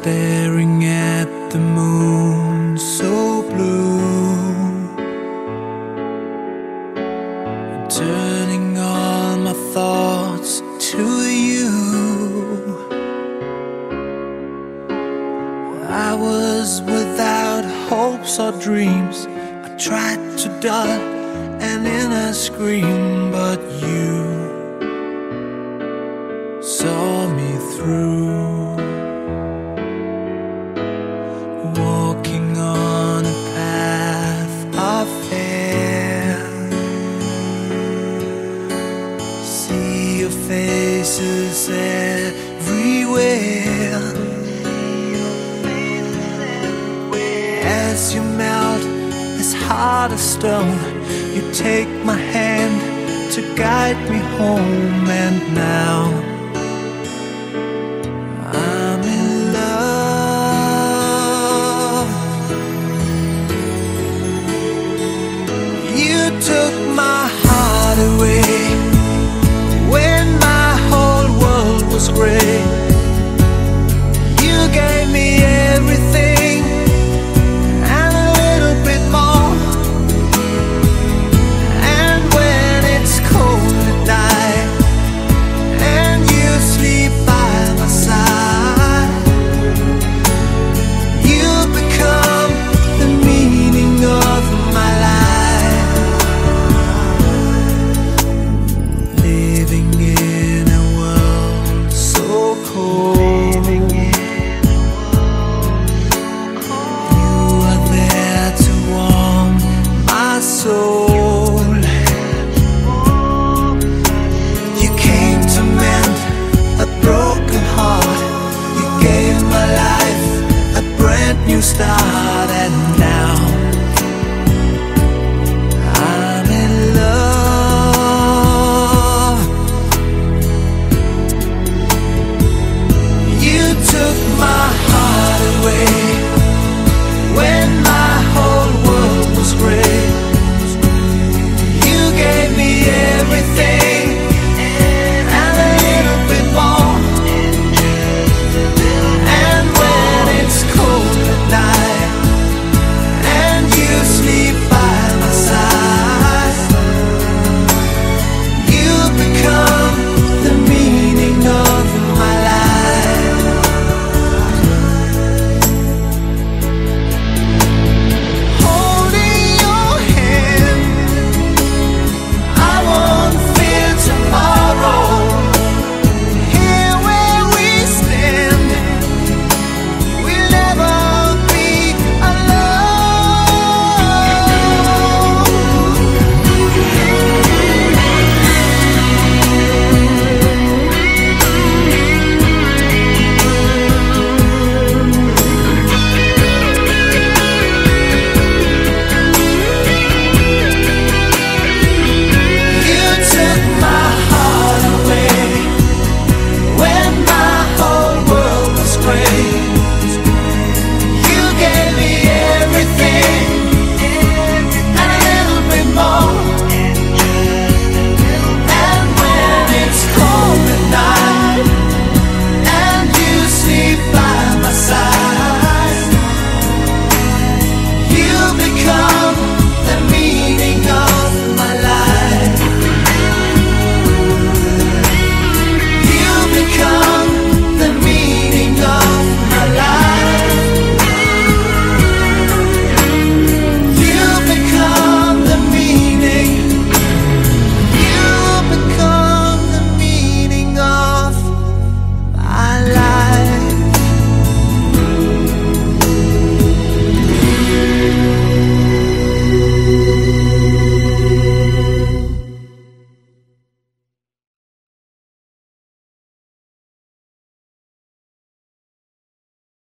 staring at the moon so blue, turning all my thoughts to you. I was without hopes or dreams. I tried to dull an inner scream, but you saw me through. Faces everywhere. As you melt this heart of stone, you take my hand to guide me home, and now you gave me everything.